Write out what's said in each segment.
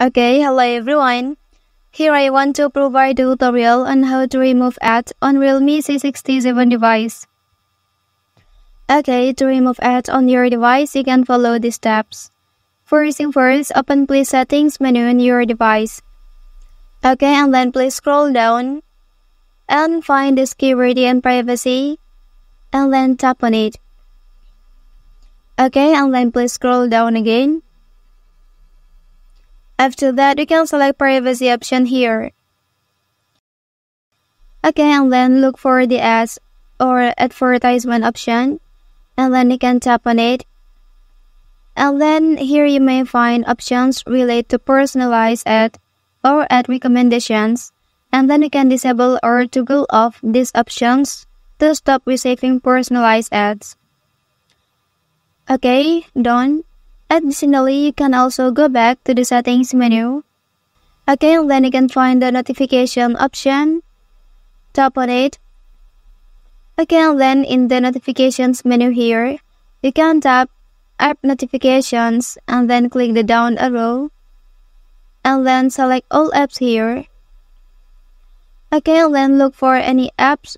Okay, hello everyone. Here I want to provide a tutorial on how to remove ads on Realme C67 device. Okay, to remove ads on your device, you can follow these steps. First thing first, open Play Settings menu on your device. Okay, and then please scroll down and find the security and privacy and then tap on it. Okay, and then please scroll down again after that, you can select privacy option here. Okay, and then look for the ads or advertisement option, and then you can tap on it. And then here you may find options related to personalized ad or ad recommendations, and then you can disable or toggle off these options to stop receiving personalized ads. Okay, done. Additionally, you can also go back to the settings menu. Again, then you can find the notification option. Tap on it. Again, then in the notifications menu here, you can tap app notifications and then click the down arrow and then select all apps here. Again, then look for any apps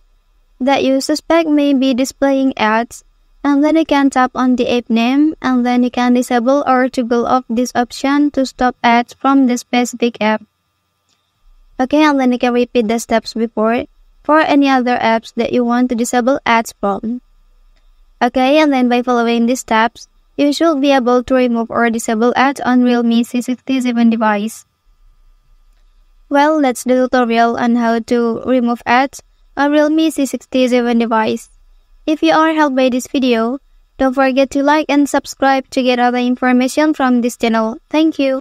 that you suspect may be displaying ads and then you can tap on the app name and then you can disable or toggle off this option to stop ads from the specific app. Okay, and then you can repeat the steps before for any other apps that you want to disable ads from. Okay, and then by following these steps, you should be able to remove or disable ads on Realme C67 device. Well, that's the tutorial on how to remove ads on Realme C67 device. If you are helped by this video, don't forget to like and subscribe to get other information from this channel. Thank you.